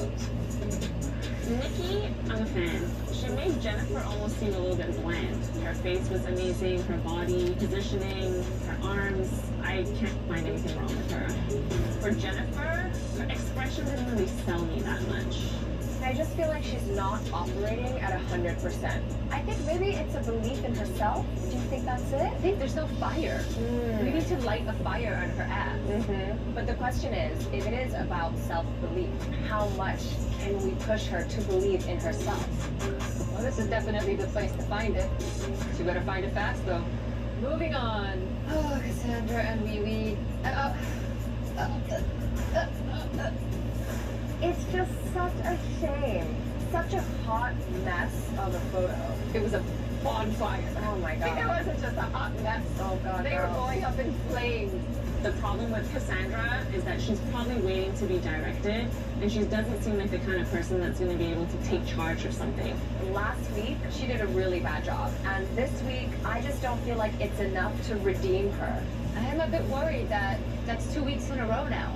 Nikki, I'm a fan. She made Jennifer almost seem a little bit bland. Her face was amazing, her body, positioning, her arms. I can't find anything wrong with her. For Jennifer, her expression didn't really sell me that much. I just feel like she's not operating at 100%. I think maybe it's a belief in herself. Do you think that's it? I think there's no fire. Mm. We need to light a fire on her ass. Mm-hmm. But the question is, if it is about self-belief, how much can we push her to believe in herself? Well, this is definitely the place to find it. She better find it fast, though. Moving on. Oh, Cassandra and Wee uh, uh, uh, uh, uh. It's just such a shame. Such a hot mess of a photo. It was a bonfire. Oh my god. It wasn't just a hot mess. Oh god. They were going up in flames. The problem with Cassandra is that she's probably waiting to be directed, and she doesn't seem like the kind of person that's going to be able to take charge or something. Last week, she did a really bad job. And this week, I just don't feel like it's enough to redeem her. I am a bit worried that that's two weeks in a row now.